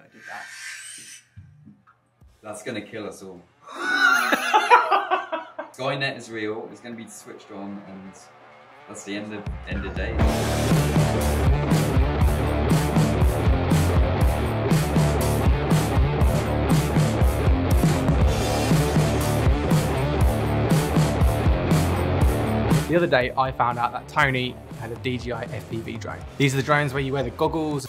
I did that. That's gonna kill us all. Skynet is real. It's gonna be switched on, and that's the end of end of days. The other day, I found out that Tony had a DJI FPV drone. These are the drones where you wear the goggles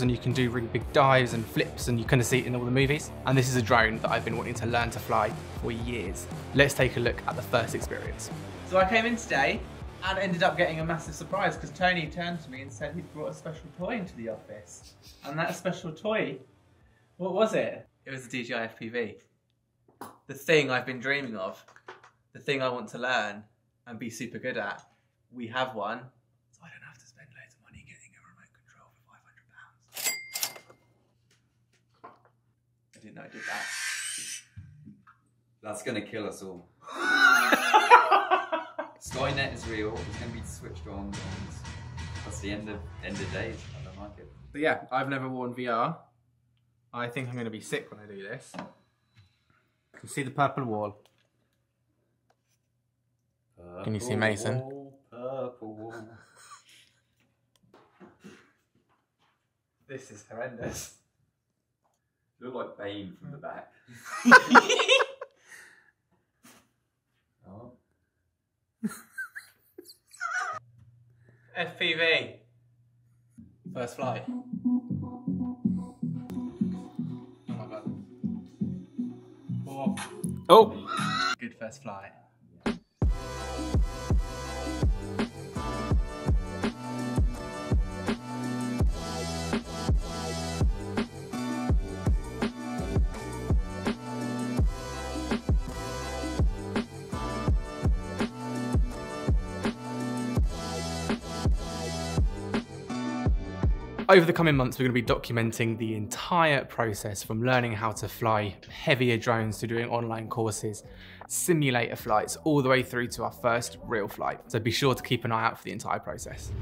and you can do really big dives and flips and you kind of see it in all the movies. And this is a drone that I've been wanting to learn to fly for years. Let's take a look at the first experience. So I came in today and ended up getting a massive surprise because Tony turned to me and said he'd brought a special toy into the office. And that special toy, what was it? It was the DJI FPV. The thing I've been dreaming of the thing I want to learn and be super good at. We have one, so I don't have to spend loads of money getting a remote control for five hundred pounds. I didn't I did that. That's gonna kill us all. Skynet is real. It's gonna be switched on, and that's the end of end of days. I don't like it. But yeah, I've never worn VR. I think I'm going to be sick when I do this. You can see the purple wall. Can you see Mason? wall, Purple wall. This is horrendous. You look like Bane from the back. Oh. FPV. First flight. Oh my god. Oh. oh. Good first flight. Over the coming months, we're going to be documenting the entire process from learning how to fly heavier drones to doing online courses, simulator flights, all the way through to our first real flight. So be sure to keep an eye out for the entire process.